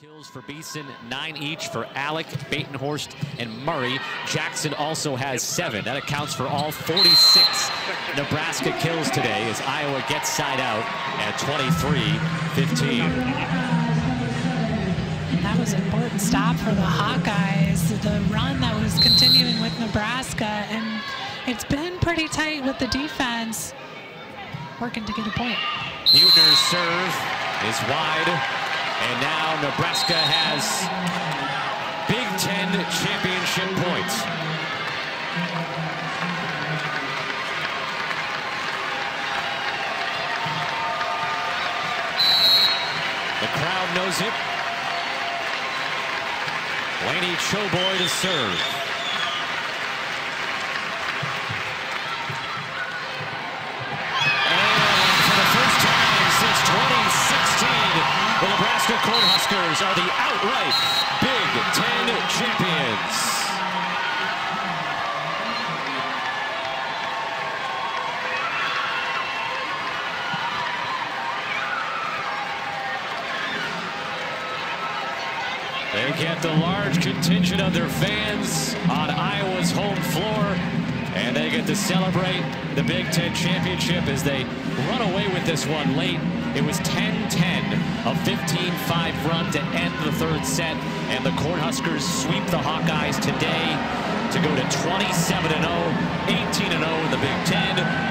Kills for Beason, nine each for Alec, Batenhorst, and Murray. Jackson also has seven. That accounts for all 46 Nebraska kills today as Iowa gets side out at 23-15. That was an important stop for the Hawkeyes. The run that was continuing with Nebraska, and it's been pretty tight with the defense working to get a point. Buettner's serve is wide. And now Nebraska has Big Ten championship points. The crowd knows it. Laney Choboy to serve. Cornhuskers are the outright Big Ten champions. They get the large contingent of their fans on Iowa's home floor, and they get to celebrate the Big Ten championship as they run away with this one late it was 10-10, a 15-5 run to end the third set, and the Cornhuskers sweep the Hawkeyes today to go to 27-0, 18-0 in the Big Ten.